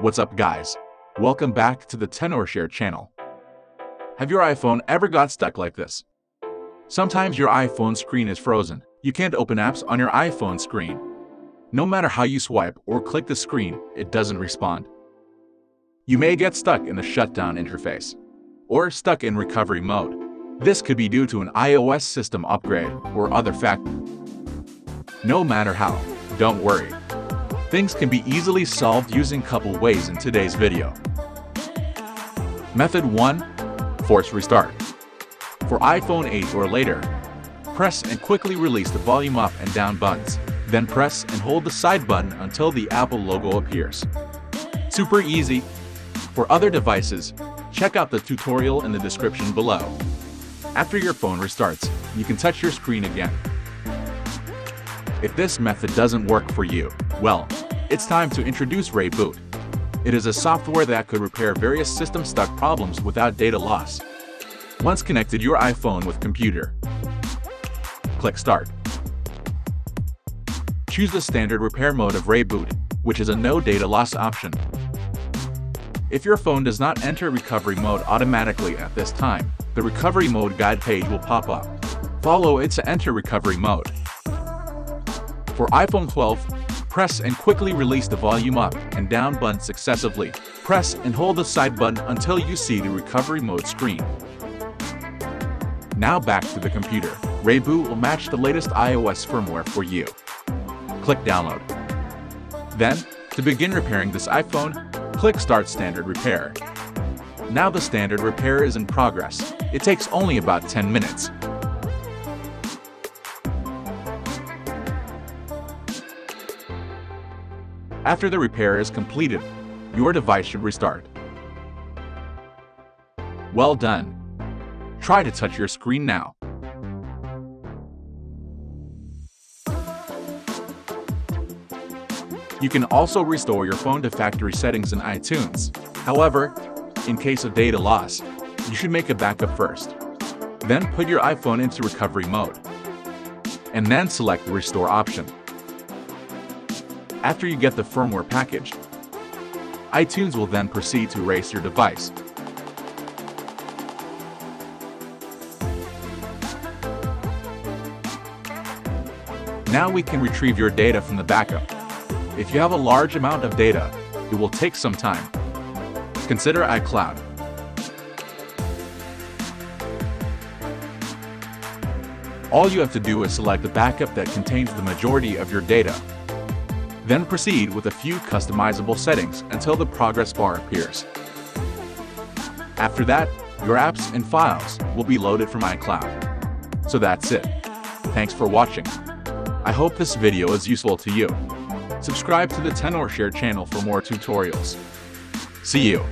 What's up guys? Welcome back to the TenorShare channel. Have your iPhone ever got stuck like this? Sometimes your iPhone screen is frozen. You can't open apps on your iPhone screen. No matter how you swipe or click the screen, it doesn't respond. You may get stuck in the shutdown interface or stuck in recovery mode. This could be due to an iOS system upgrade or other factor. No matter how, don't worry. Things can be easily solved using couple ways in today's video. Method 1. Force restart. For iPhone 8 or later, press and quickly release the volume up and down buttons. Then press and hold the side button until the Apple logo appears. Super easy. For other devices, check out the tutorial in the description below. After your phone restarts, you can touch your screen again. If this method doesn't work for you, well, it's time to introduce ReiBoot. It is a software that could repair various system stuck problems without data loss. Once connected your iPhone with computer, click Start. Choose the standard repair mode of ReiBoot, which is a no data loss option. If your phone does not enter recovery mode automatically at this time, the recovery mode guide page will pop up. Follow it to enter recovery mode. For iPhone 12, press and quickly release the volume up and down button successively. Press and hold the side button until you see the recovery mode screen. Now back to the computer. ReiBoot will match the latest iOS firmware for you. Click Download. Then, to begin repairing this iPhone, click Start Standard Repair. Now the standard repair is in progress. It takes only about 10 minutes. After the repair is completed, your device should restart. Well done. Try to touch your screen now. You can also restore your phone to factory settings in iTunes. However, in case of data loss, you should make a backup first. Then put your iPhone into recovery mode. And then select the restore option. After you get the firmware package, iTunes will then proceed to erase your device. Now we can retrieve your data from the backup. If you have a large amount of data, it will take some time. Consider iCloud. All you have to do is select the backup that contains the majority of your data. Then proceed with a few customizable settings until the progress bar appears. After that, your apps and files will be loaded from iCloud. So that's it. Thanks for watching. I hope this video is useful to you. Subscribe to the TenorShare channel for more tutorials. See you.